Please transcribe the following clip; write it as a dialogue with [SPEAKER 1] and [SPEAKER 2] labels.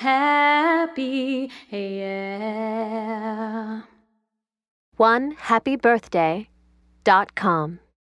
[SPEAKER 1] happy, yeah.
[SPEAKER 2] One happy birthday dot com.